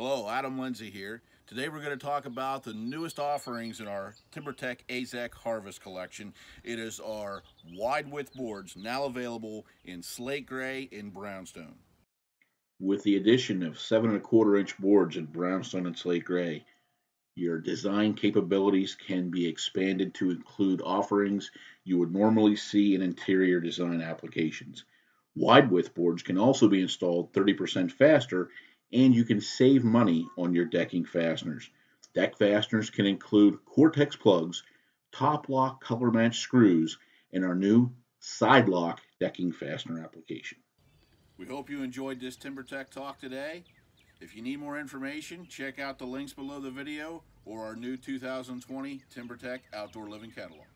Hello, Adam Lindsey here. Today we're going to talk about the newest offerings in our TimberTech AZEK Harvest Collection. It is our wide width boards now available in slate gray and brownstone. With the addition of seven and a quarter inch boards in brownstone and slate gray, your design capabilities can be expanded to include offerings you would normally see in interior design applications. Wide width boards can also be installed 30% faster and you can save money on your decking fasteners. Deck fasteners can include Cortex plugs, TOPLoc color match screws, and our new SIDELoc decking fastener application. We hope you enjoyed this TimberTech talk today. If you need more information, check out the links below the video or our new 2020 TimberTech Outdoor Living Catalog.